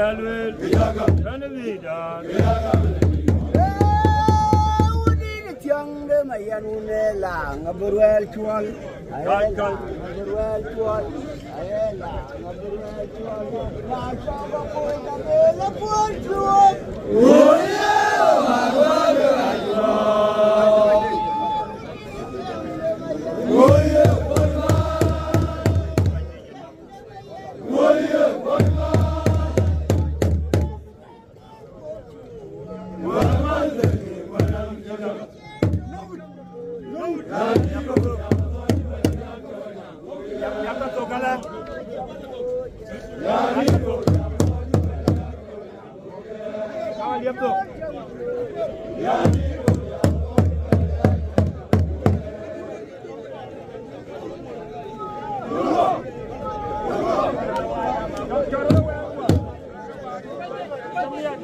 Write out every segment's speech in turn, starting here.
Yalwel, Ranavidan. Tiang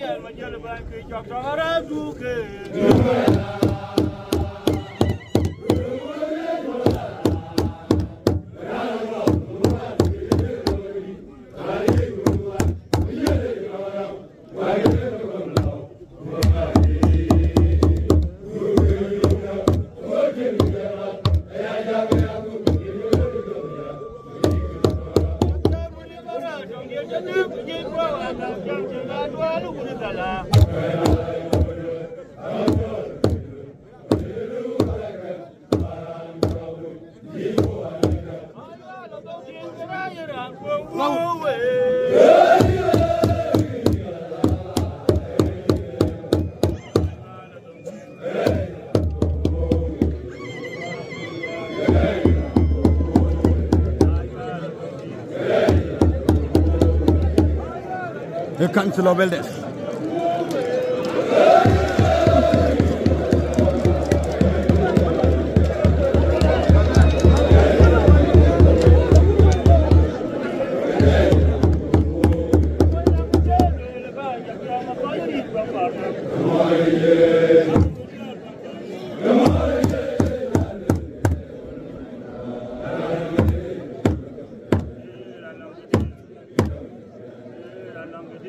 Yar majal ban ki çok sağara the Duke. Council of Elders.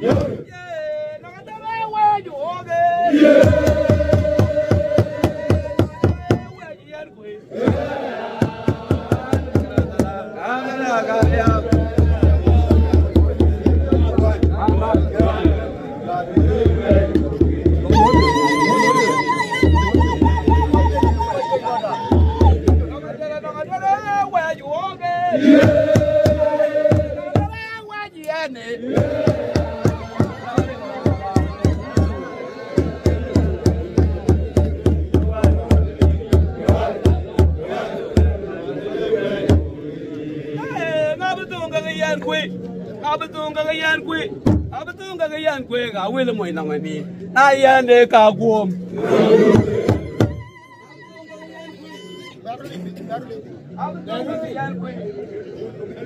Yeah. ne abutunga yan kwe abutunga yan kwe ga wele moy na mami ayande ka guom abutunga yan kwe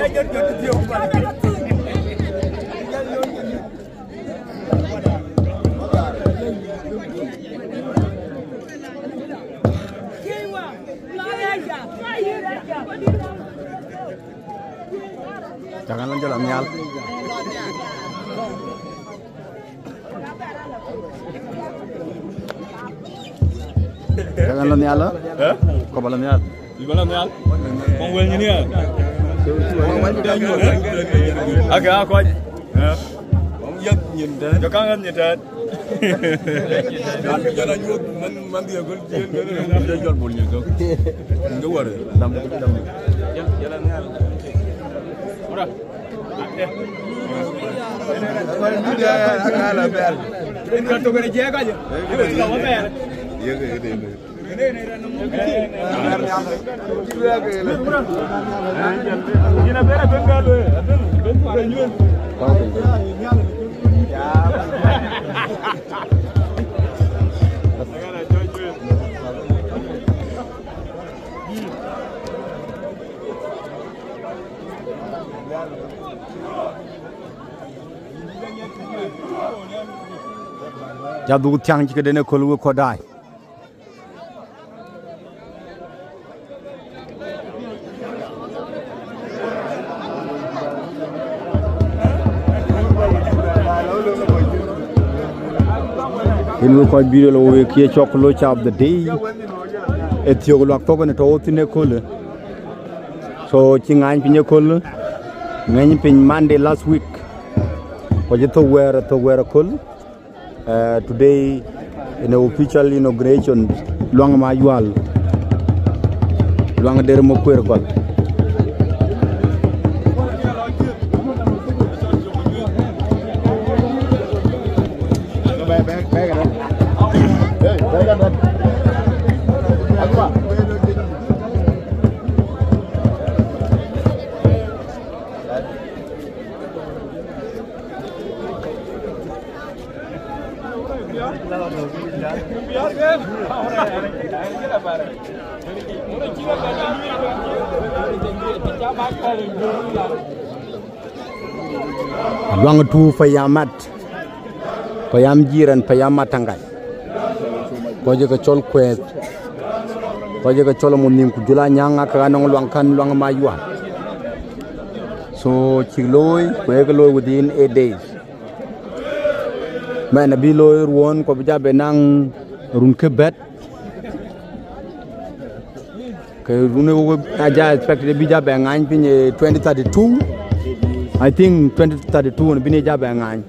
Jangan lanjut mial. Jangan lo nial. Eh? Kok balon nial? Di balon nial. ini ya ok không coi bóng dấp nhìn trên cho con in nhìn trên Anh cho nó vô mình mình điều con chuyện cái này cho giọt buồn nhiều cơ. Đúng rồi. Đâm đâm. Dạ dạ lên nha. Ora. Anh đi. Anh đi ina bera bengalo adan bengalo nyuen jadu tiang jikadene kolwu kodai Irgo kwa biro lo we kie choklo chap the day. Etio lo to bane to otine kole. So chingan pinye kole. Ngany pin Monday last week. Kwaje to wera to wera kole. Uh, today in the official inauguration luang ma yual luang der mo kwer kol back back Wang tu fa fayam ko jiran fa yamat ngai ko je chol kwe ko je ko chol mo nim nyanga ka nong luang kan luang ma so ci loy ko loy within 8 days mana bi loy won ko bija be nang run ke bet ke rune wo aja expect bija be pinye 2032 I think 2032 bini jabe ngany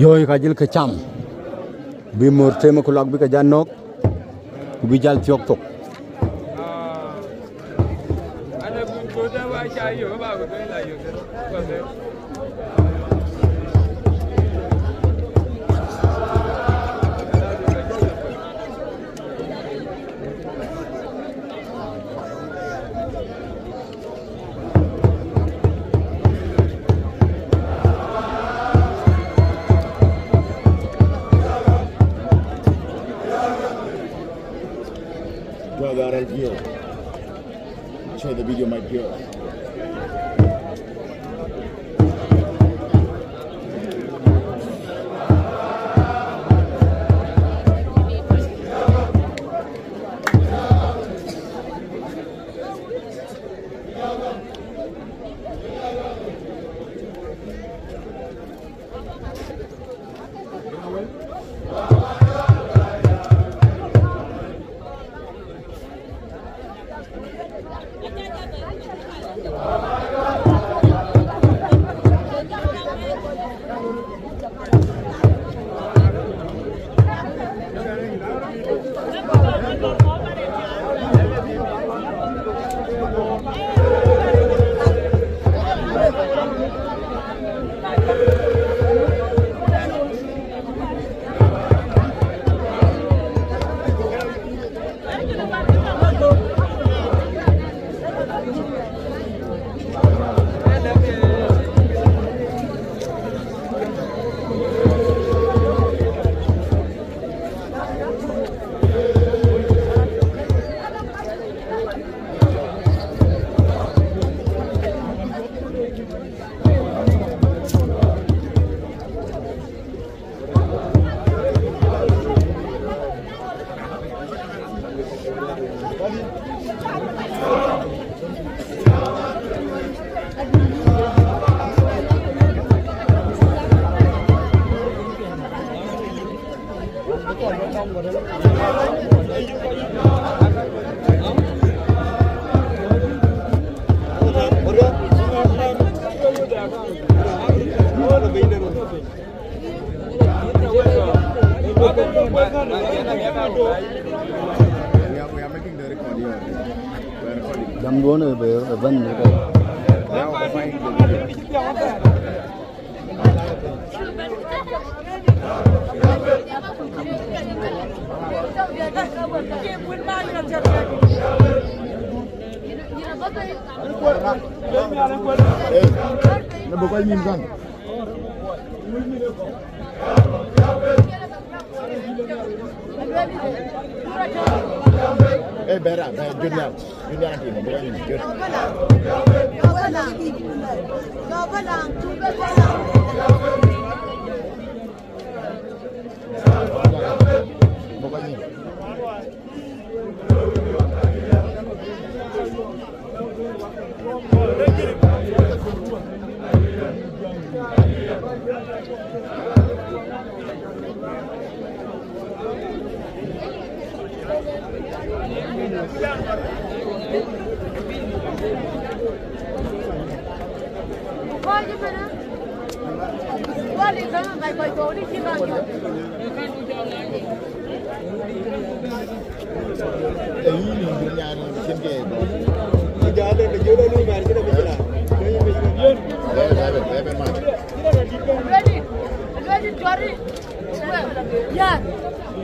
yooyu ka kecam, ke cam bi mor tema kulak bi ka janok bi jal tiok tok 감사합니다. Ne bakayım imzan. Eh Bera, ben Dünya, Dünya değil mi? Bera değil mi? Gör. Bakayım. Qua giúp tôi nữa. Qua đi sao mày phải tối đi khi nào nhiều. Ấy mình nhà mình xem kìa. Bây giờ đây mình chưa đâu nuôi mèn cái này mình làm. Đây mình làm. Đây đây bên đây bên mà. Ready, ready, Jory. Yeah. Dạ. Dạ.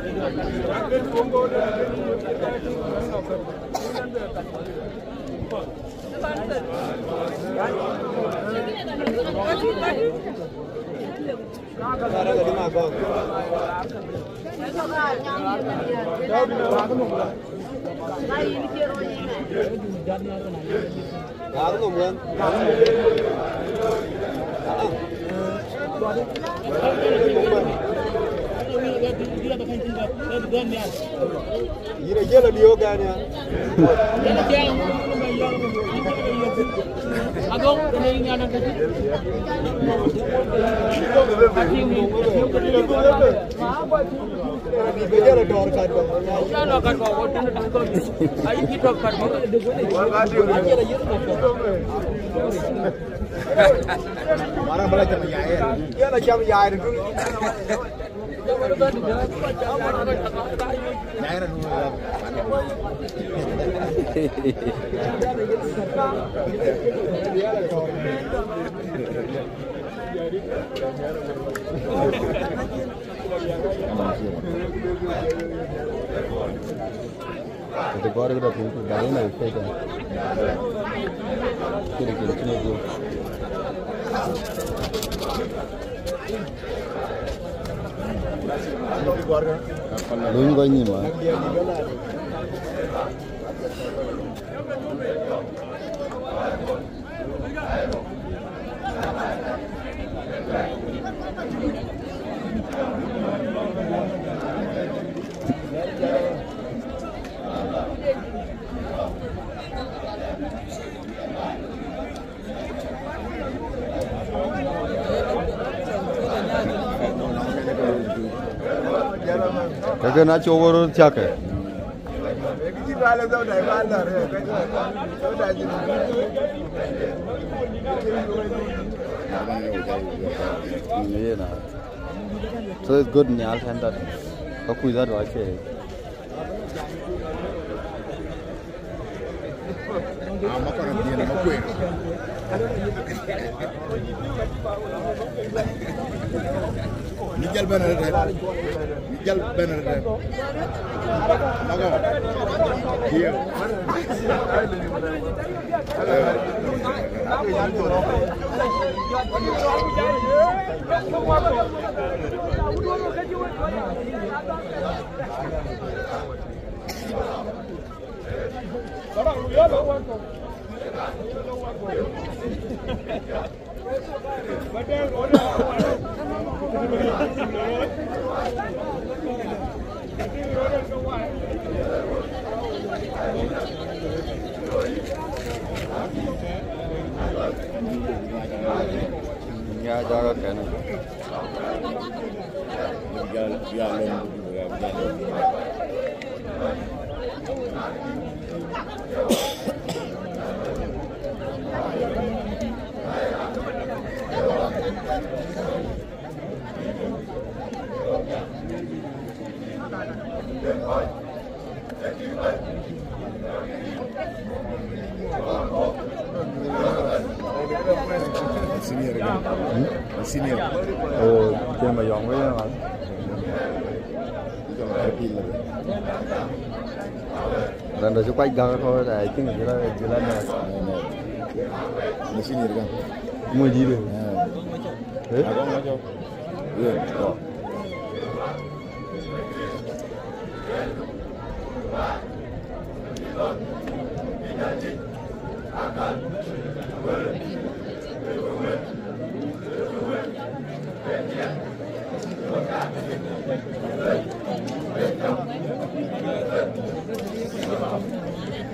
Yardım lan. Yardım. Tamam. yire jelo diyo gani ya agong kene nyana kati ni bejara dor kat ko na no kat ko won tin tin ko ayi ki tok kat ko de ko ni wa ga diyo jera jera ko mara bala jam yaay yela jam yaay dun itu baru udah pintu dari mana Luego hay ni más. Kanacho Goro Chaka. So it's good in the Alcantara. How could that work? àwọn mọ́kànlá bíi ẹni mọ́kò ẹ̀rọ. Nigel Benner rep. Nigel Benner rep. Ako. Kiyo. Thank you. Yo lo hueco. Yo lo hueco. Ya, ya lo tengo. Ya, ya lo tengo. Ya, ya lo tengo. Yeah. lần đầu quay gần thôi là tiếng chỉ là chỉ là là mình xin gì được không mua gì được à. thế à con nói cho được rồi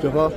Mustafa.